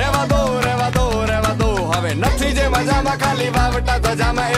રેવા દો રેવા દો રેવા દો. હવે નથી જે મજામાં ખાલી વાવટા ધજામાં